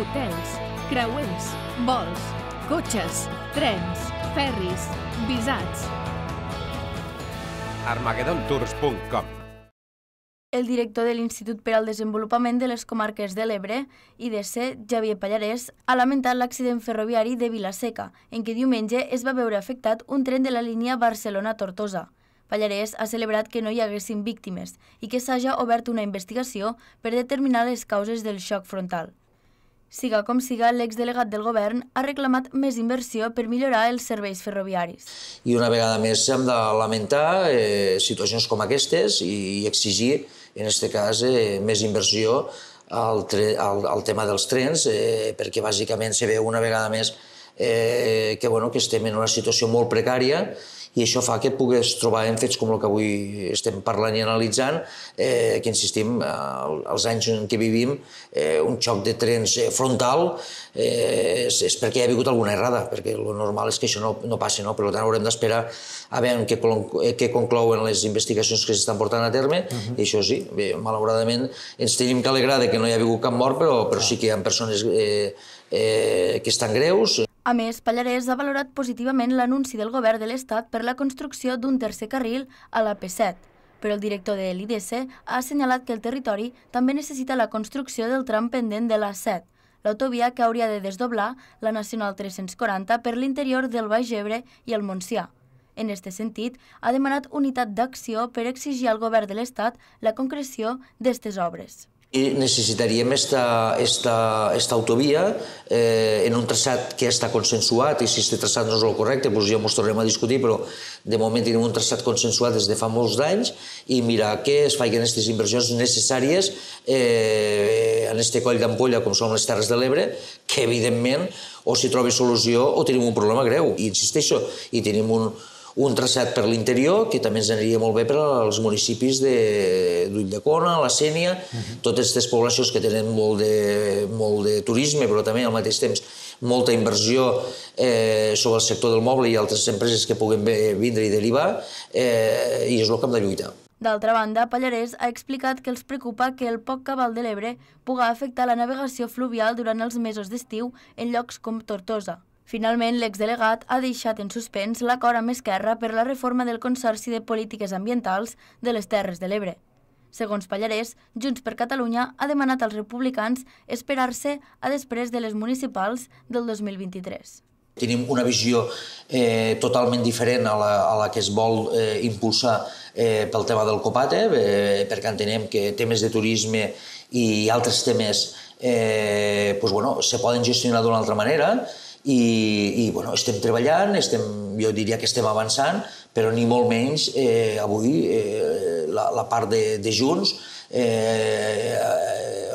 hotels, creuers, vols, cotxes, trens, ferris, visats. armagedontours.com El director de l'Institut per al Desenvolupament de les Comarques de l'Ebre, IDC, Javier Pallarès, ha lamentat l'accident ferroviari de Vilaseca, en què diumenge es va veure afectat un tren de la línia Barcelona-Tortosa. Pallarès ha celebrat que no hi haguessin víctimes i que s'haja obert una investigació per determinar les causes del xoc frontal. Siga com siga, l'exdelegat del govern ha reclamat més inversió per millorar els serveis ferroviaris. I una vegada més hem de lamentar eh, situacions com aquestes i, exigir, en aquest cas, eh, més inversió al, al, al tema dels trens, eh, perquè bàsicament se veu una vegada més eh, que, bueno, que estem en una situació molt precària i això fa que pugues trobar en fets com el que avui estem parlant i analitzant, eh, que insistim, als anys en què vivim, eh, un xoc de trens eh, frontal eh, és, és perquè hi ha hagut alguna errada, perquè el normal és que això no, no passi, no? per tant haurem d'esperar a veure què, eh, què conclouen les investigacions que s'estan portant a terme, uh -huh. i això sí, bé, malauradament ens tenim que alegrar de que no hi ha hagut cap mort, però, però sí que hi ha persones eh, eh, que estan greus, a més, Pallarès ha valorat positivament l'anunci del govern de l'Estat per la construcció d'un tercer carril a la P7, però el director de l'IDC ha assenyalat que el territori també necessita la construcció del tram pendent de la 7, l'autovia que hauria de desdoblar la Nacional 340 per l'interior del Baix Ebre i el Montsià. En aquest sentit, ha demanat unitat d'acció per exigir al govern de l'Estat la concreció d'aquestes obres. I necessitaríem esta, esta, esta autovia eh, en un traçat que està consensuat i si aquest traçat no és el correcte doncs ja ens tornem a discutir, però de moment tenim un traçat consensuat des de fa molts anys i mirar que es facin aquestes inversions necessàries eh, en este coll d'ampolla com són les Terres de l'Ebre, que evidentment o s'hi trobi solució o tenim un problema greu. I insisteixo, i tenim un, un traçat per l'interior, que també ens aniria molt bé per als municipis d'Ulldecona, la Sènia, uh -huh. totes aquestes poblacions que tenen molt de, molt de turisme, però també al mateix temps molta inversió eh, sobre el sector del moble i altres empreses que puguen vindre i derivar, eh, i és el que hem de lluitar. D'altra banda, Pallarès ha explicat que els preocupa que el poc cabal de l'Ebre puga afectar la navegació fluvial durant els mesos d'estiu en llocs com Tortosa. Finalment, l'exdelegat ha deixat en suspens l'acord amb Esquerra per la reforma del Consorci de Polítiques Ambientals de les Terres de l'Ebre. Segons Pallarès, Junts per Catalunya ha demanat als republicans esperar-se a després de les municipals del 2023. Tenim una visió eh, totalment diferent a la, a la que es vol eh, impulsar eh, pel tema del COPATE, eh, perquè entenem que temes de turisme i altres temes eh, pues, bueno, se poden gestionar d'una altra manera, i, i bueno, estem treballant, estem, jo diria que estem avançant, però ni molt menys eh, avui eh, la, la part de, de Junts eh,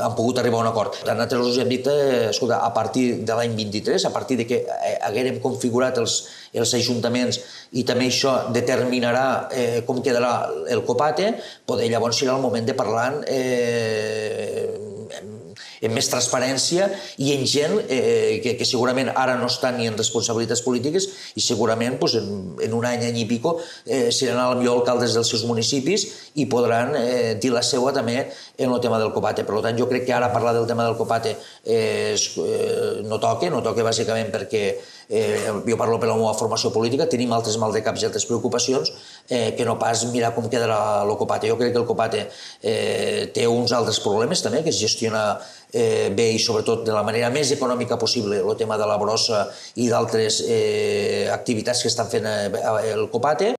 han pogut arribar a un acord. Nosaltres us hem dit, eh, escolta, a partir de l'any 23, a partir de que eh, haguérem configurat els, els ajuntaments i també això determinarà eh, com quedarà el copate, poder llavors serà el moment de parlar eh, en més transparència i en gent eh, que, que segurament ara no estan ni en responsabilitats polítiques i segurament pues, en, en un any, any i pico, eh, seran a millor alcaldes dels seus municipis i podran eh, dir la seva també en el tema del copate. Per tant, jo crec que ara parlar del tema del copate eh, eh, no toca, no toca bàsicament perquè eh, jo parlo per la meva formació política, tenim altres mal de caps i altres preocupacions eh, que no pas mirar com quedarà el copate. Jo crec que el copate eh, té uns altres problemes també, que es gestiona eh, bé i sobretot de la manera més econòmica possible el tema de la brossa i d'altres eh, activitats que estan fent eh, el Copate